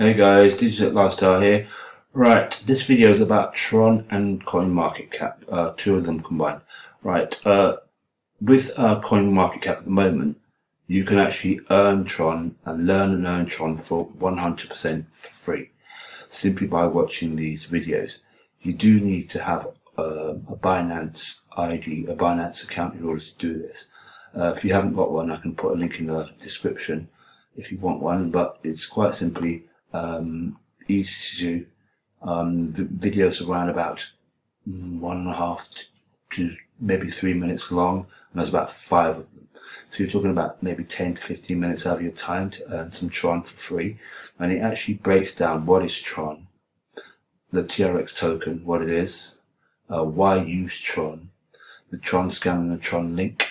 Hey guys, Digital Lifestyle here. Right, this video is about Tron and CoinMarketCap, uh, two of them combined. Right, uh, with uh, CoinMarketCap at the moment, you can actually earn Tron and learn and earn Tron for 100% for free, simply by watching these videos. You do need to have uh, a Binance ID, a Binance account in order to do this. Uh, if you haven't got one, I can put a link in the description if you want one, but it's quite simply um, easy to do. Um, the videos are around about one and a half to maybe three minutes long, and there's about five of them. So you're talking about maybe 10 to 15 minutes out of your time to earn some Tron for free. And it actually breaks down what is Tron, the TRX token, what it is, uh, why use Tron, the TronScan and the TronLink,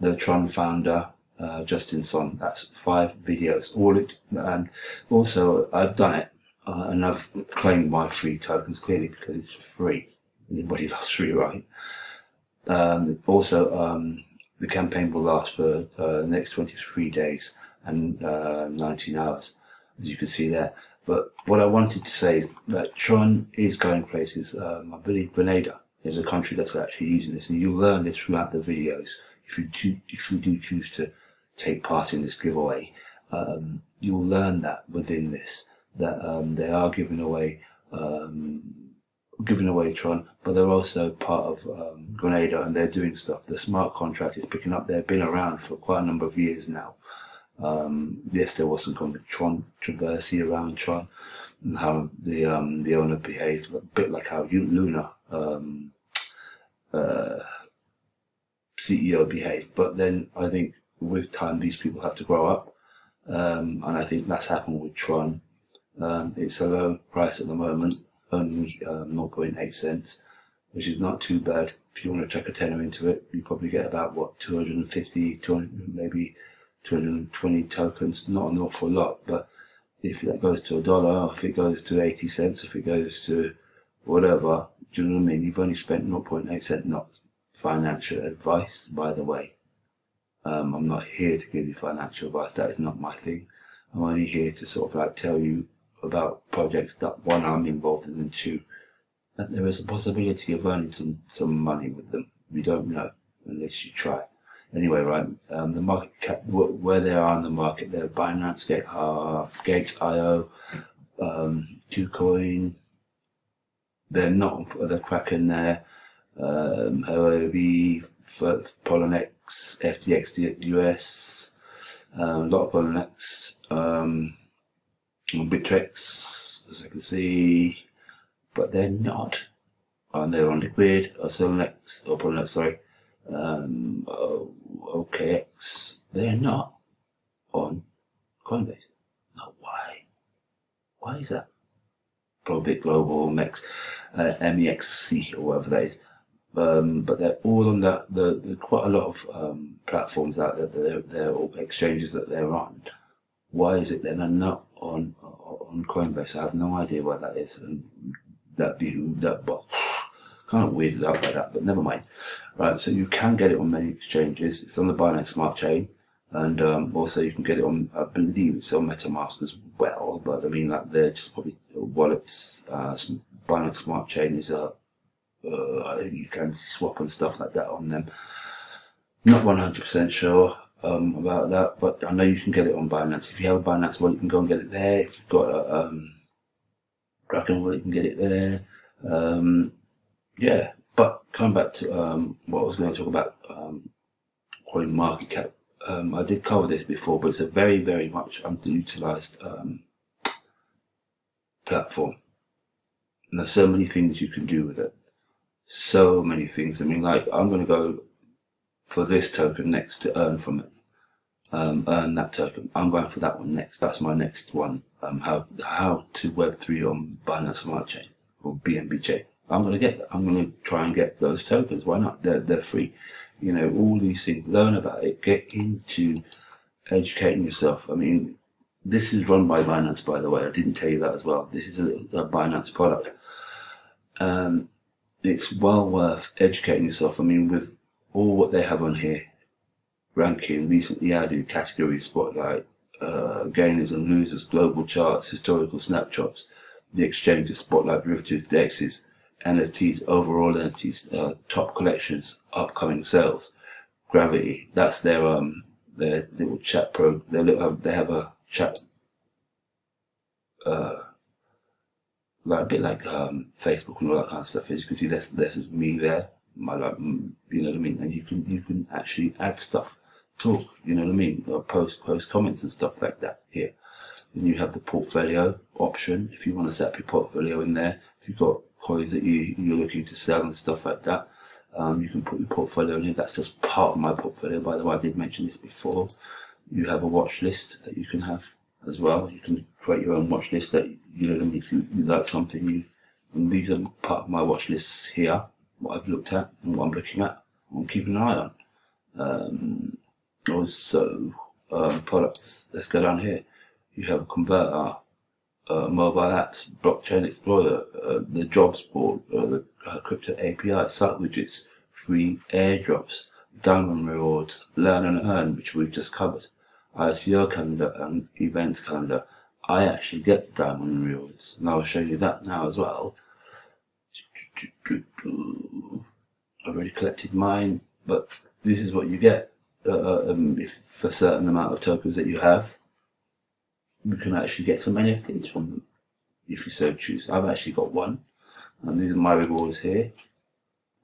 the Tron founder, uh, Justin Sun. That's five videos. All it, and also I've done it, uh, and I've claimed my free tokens clearly because it's free. Anybody loves free, right? Um, also, um, the campaign will last for uh, the next 23 days and uh, 19 hours, as you can see there. But what I wanted to say is that Tron is going places. Um, I believe Grenada is a country that's actually using this, and you'll learn this throughout the videos if you do, if you do choose to take part in this giveaway, um, you'll learn that within this that um, they are giving away um, giving away Tron, but they're also part of um, Grenada and they're doing stuff. The smart contract is picking up. They've been around for quite a number of years now. Um, yes, there was some controversy around Tron and how the um, the owner behaved, a bit like how Luna um, uh, CEO behaved. But then I think with time, these people have to grow up. Um, and I think that's happened with Tron. Um, it's a low price at the moment, only um, 0.8 cents, which is not too bad. If you want to chuck a tenner into it, you probably get about what 250, 200, maybe 220 tokens. Not an awful lot, but if that goes to a dollar, if it goes to 80 cents, if it goes to whatever, do you know what I mean? You've only spent 0.8 cent, not financial advice, by the way. Um, I'm not here to give you financial advice. That is not my thing. I'm only here to sort of like tell you about projects that one I'm involved in and two that there is a possibility of earning some some money with them. We don't know unless you try. Anyway, right, um, the market cap, where they are in the market, they're Binance, Gate, uh, Gate.io, um, KuCoin. They're not, they're cracking there. Um, Huobi, Poloniex, FTX US, um, a lot of Poloniex, um, Bittrex, as I can see, but they're not. And they're on Liquid, or Solonex, or Poloniex, sorry, um, OKX. They're not on Coinbase. No, why? Why is that? Probit Global, MEX, uh, MEXC, or whatever that is. Um, but they're all on that. The, the quite a lot of um, platforms out there. They're, they're all exchanges that they're on. Why is it then they're not on on Coinbase? I have no idea why that is, and that be that well, kind of weirded out by that. But never mind. Right. So you can get it on many exchanges. It's on the Binance Smart Chain. And um, also, you can get it on, I believe it's on MetaMask as well. But I mean, like, they're just probably wallets. Uh, Binance Smart Chain is a uh, you can swap and stuff like that on them. Not 100% sure um, about that, but I know you can get it on Binance. If you have a Binance wallet, you can go and get it there. If you've got a um, Kraken you can get it there. Um, yeah, but coming back to um, what I was going to talk about, um, coin market cap. Um, I did cover this before, but it's a very, very much underutilized um, platform. And there's so many things you can do with it so many things. I mean, like I'm going to go for this token next to earn from it. Um, earn that token. I'm going for that one next. That's my next one. Um, how how to Web3 on Binance Smart Chain or BNB Chain. I'm going to get. I'm going to try and get those tokens. Why not? They're they're free. You know, all these things. Learn about it. Get into educating yourself. I mean, this is run by Binance, by the way. I didn't tell you that as well. This is a, a Binance product. Um, it's well worth educating yourself. I mean, with all what they have on here, ranking, recently added category spotlight, uh, gainers and losers, global charts, historical snapshots, the exchange of spotlight derivative dexes, NFTs, overall NFTs, uh, top collections, upcoming sales, Gravity. That's their um their little chat pro. They little they have a chat uh like a bit like um Facebook and all that kind of stuff. As you can see, this this is me there. My like you know what I mean, and you can you can actually add stuff, talk. You know what I mean, or post post comments and stuff like that here. And you have the portfolio option if you want to set up your portfolio in there. If you've got coins that you you're looking to sell and stuff like that. Um, you can put your portfolio in here. That's just part of my portfolio, by the way. I did mention this before. You have a watch list that you can have as well. You can create your own watch list that you know if you, you like something. You these are part of my watch lists here. What I've looked at and what I'm looking at. I'm keeping an eye on. Um, also, um, products. Let's go down here. You have a converter, uh, mobile apps, blockchain explorer, uh, the jobs board, uh, the uh, crypto API, site widgets, free airdrops, diamond rewards, learn and earn, which we've just covered, ICO calendar and events calendar. I actually get diamond rewards, and I'll show you that now as well. I've already collected mine, but this is what you get uh, um, if for a certain amount of tokens that you have you can actually get some NFTs from them if you so choose. I've actually got one, and these are my rewards here.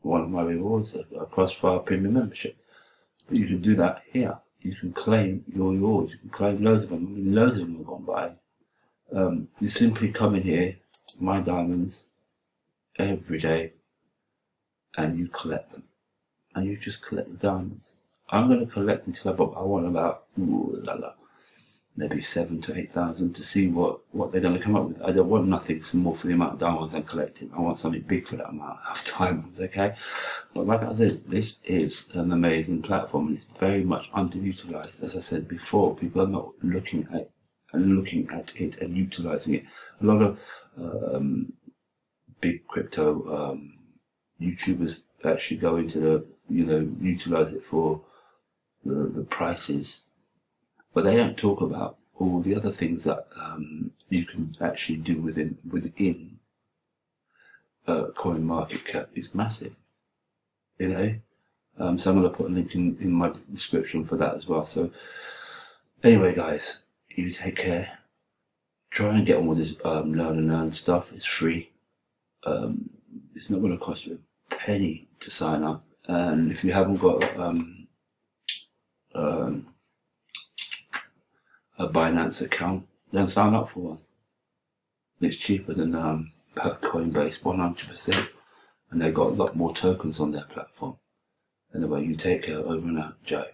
One of my rewards, a, a Crossfire Premium membership. But you can do that here. You can claim your rewards. You can claim loads of them. I mean, loads of them have gone by. Um, you simply come in here, my diamonds, every day, and you collect them. And you just collect the diamonds. I'm going to collect until I've got, I want about, ooh, la, la, maybe seven to eight thousand to see what, what they're going to come up with. I don't want nothing small for the amount of diamonds I'm collecting. I want something big for that amount of diamonds, okay? But like I said, this is an amazing platform and it's very much underutilized. As I said before, people are not looking at and looking at it and utilizing it. A lot of um, big crypto um, YouTubers actually go into the, you know, utilize it for the, the prices but they don't talk about all the other things that um, you can actually do within within uh, coin market cap is massive you know? Um, so I'm going to put a link in, in my description for that as well. So anyway guys you take care. Try and get on with this um, learn and learn stuff. It's free. Um, it's not going to cost you a penny to sign up. And if you haven't got um, um, a Binance account, then sign up for one. It's cheaper than um, Coinbase, 100%. And they've got a lot more tokens on their platform. Anyway, you take care over and out, Joe.